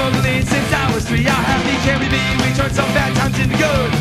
Struggling since I was three, our happy we me. We turned some bad times into good.